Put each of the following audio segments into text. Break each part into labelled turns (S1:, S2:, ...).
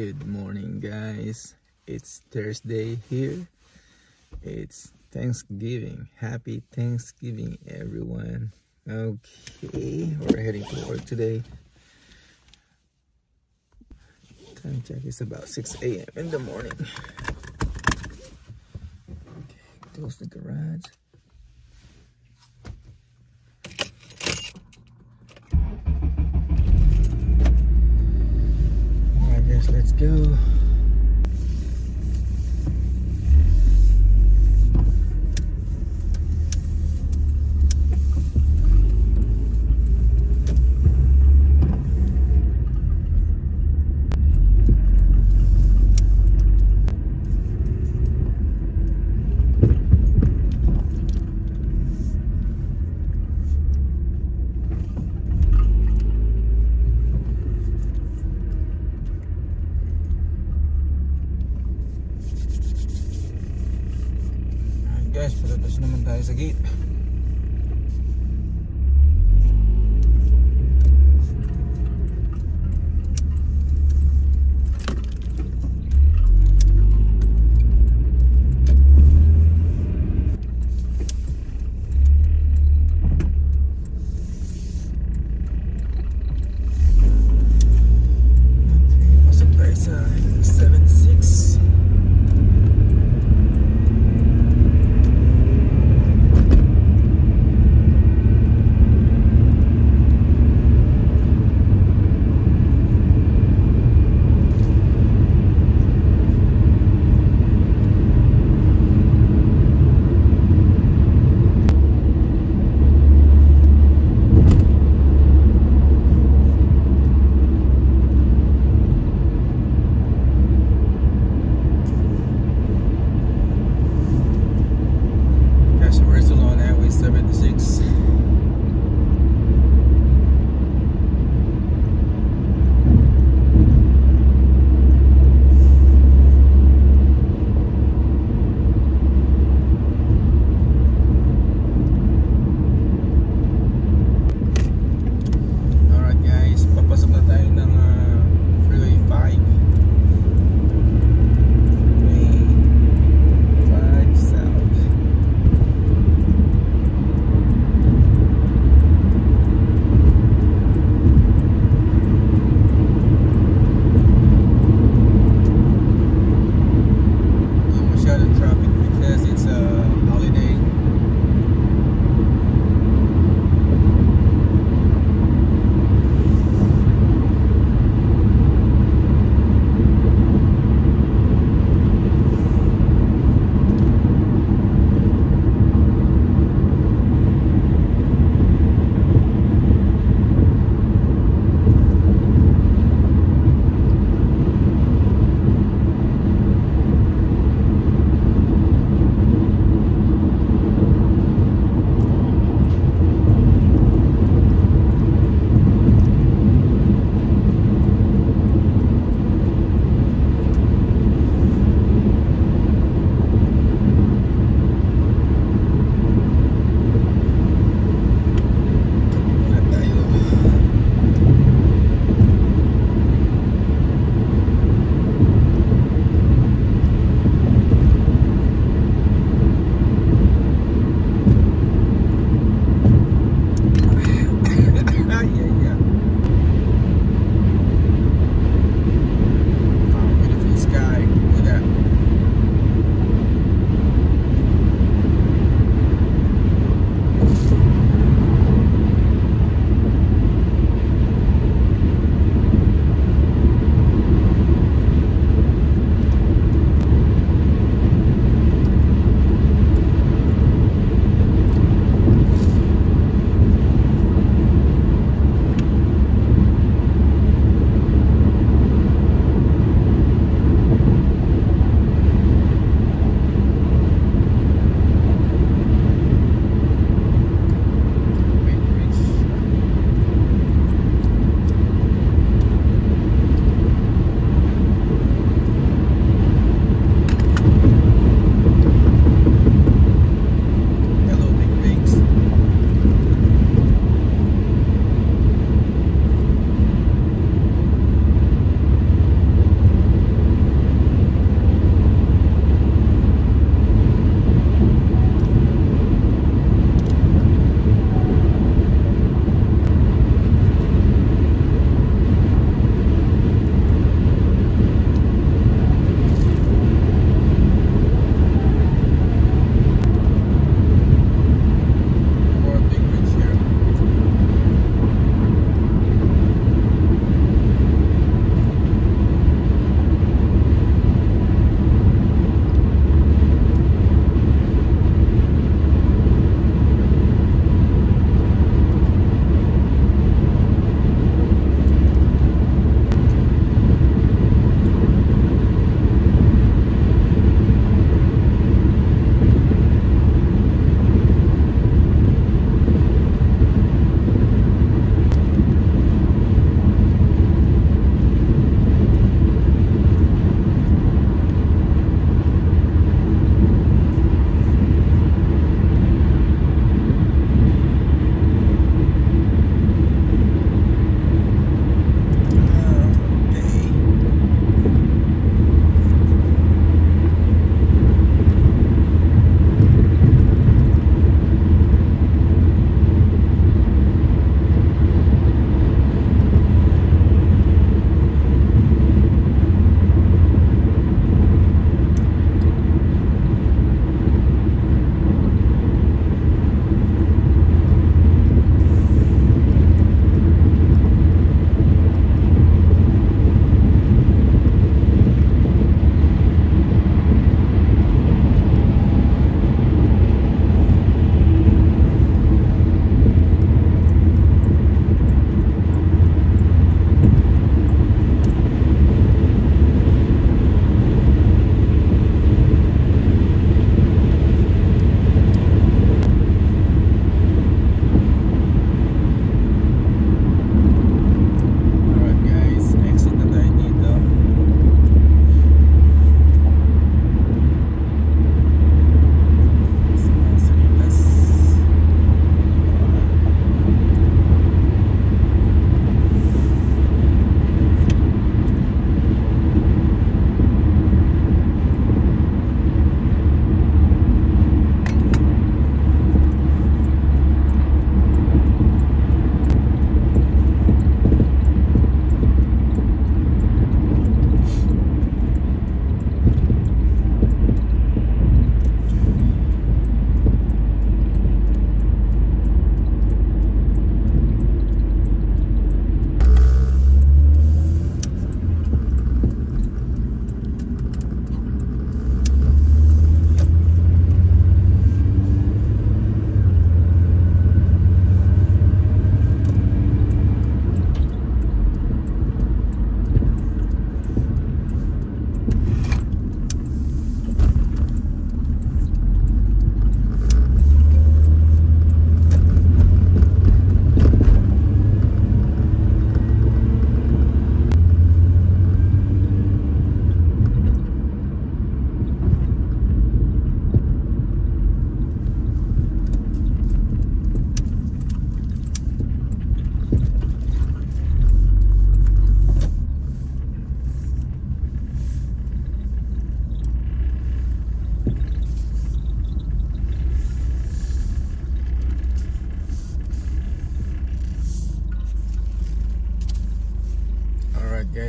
S1: Good morning, guys. It's Thursday here. It's Thanksgiving. Happy Thanksgiving, everyone. Okay, we're heading to work today. Time check is about 6 a.m. in the morning. Okay, close the garage. Guess let's go.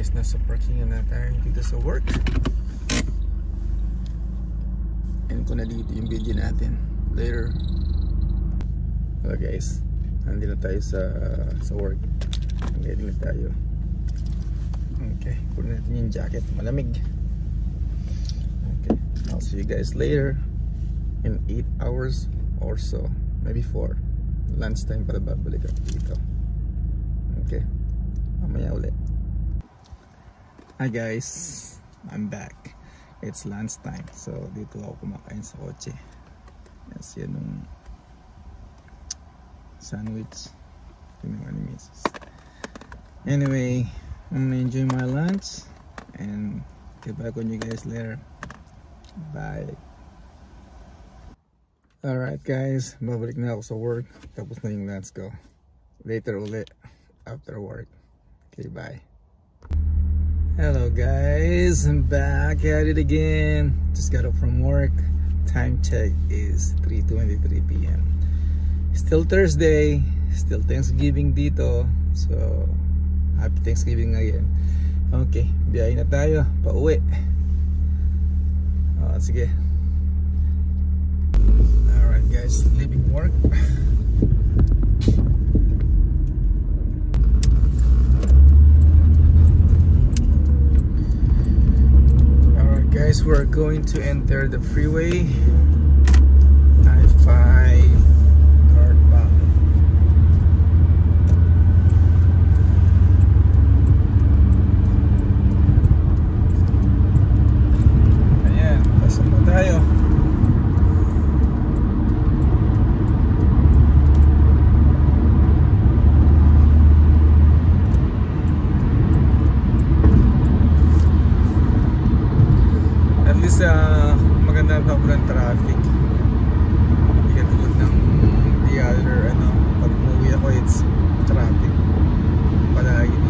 S1: Guys, nasa parkingan na tayo dito sa work. End ko na dito yung video natin. Later. Hello guys, nandito tayo sa sa work. Ready na tayo. Okay, kunin natin yung jacket. Malamig. Okay, I'll see you guys later in 8 hours or so. Maybe 4. Lunchtime para babalik ako dito. Okay, mamaya ulit. Hi guys, I'm back. It's lunchtime. So dito ako kumakain sa kotse. Yes, yan yung sandwich. Anyway, I'm gonna enjoy my lunch and get back on you guys later. Bye. Alright guys, babalik na ako sa work. Tapos na yung lunch ko. Later ulit after work. Okay, bye. Hello guys, I'm back at it again. Just got up from work. Time check is 3.23 p.m. Still Thursday, still Thanksgiving dito. So, happy Thanksgiving again. Okay, biyahe na tayo, pauwi. Oh, sige. Alright guys, leaving work. Alright guys, we're going to enter the freeway. At least uh, maganda pa ng traffic. Hindi katulad ng the other ano, pag umuwi ako it's traffic. Palagi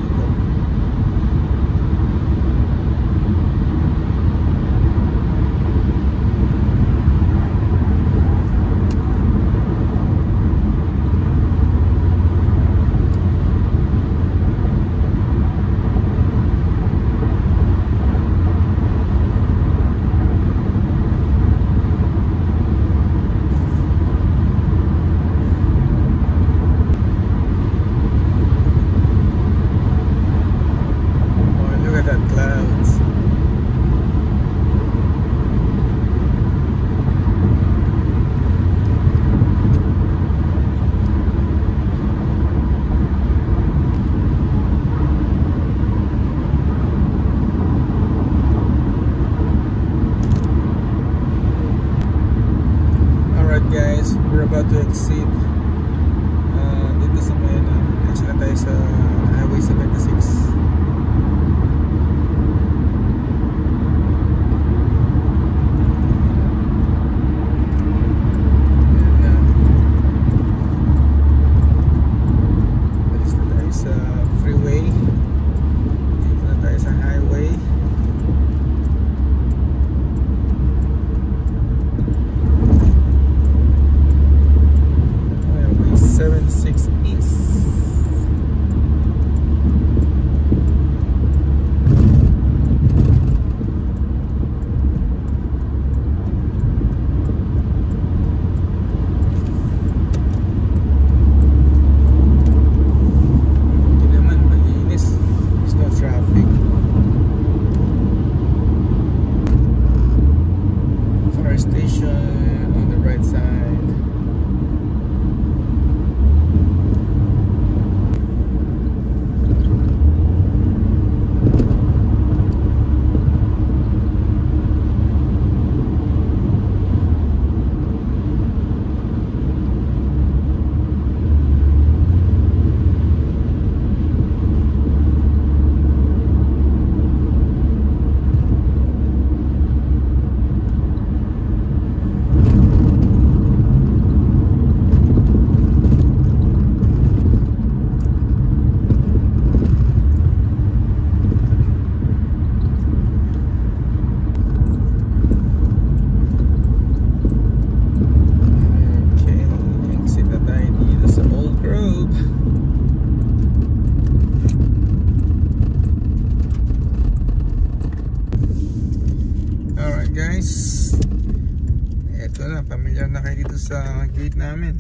S1: sa gate namin.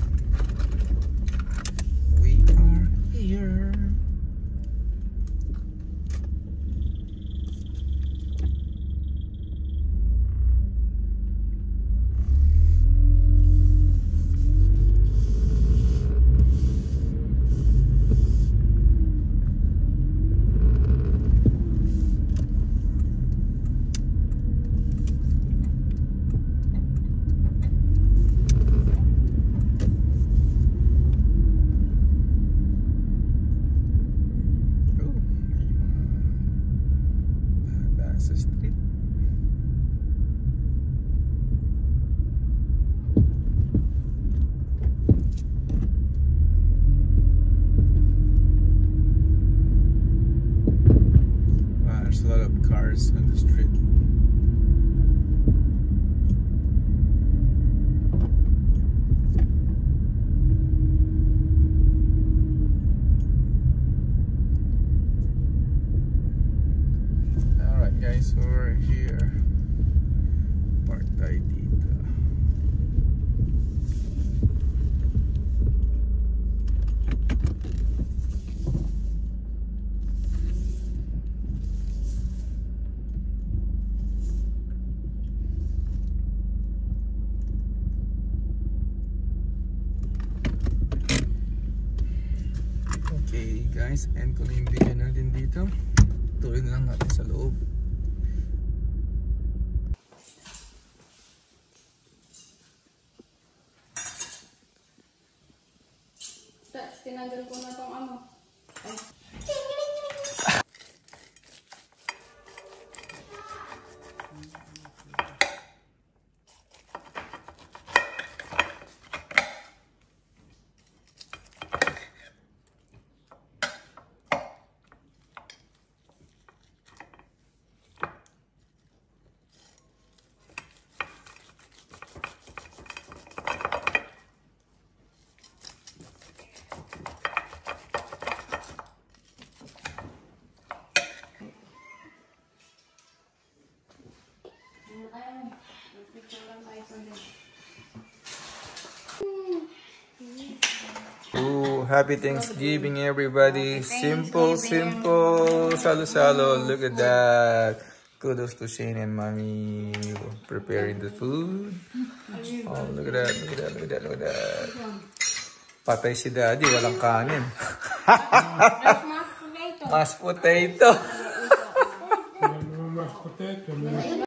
S1: Okay guys, end ko na yung video natin dito. Tuloy lang natin sa loob. Happy Thanksgiving everybody. Simple, simple. Salo salo. Look at that. Kudos to Shane and Mommy preparing the food. Oh, look at that, look at that, look at that, look at that. Patay si Daddy, walang kanin.
S2: Mas mas po ito.
S1: Mashed potato.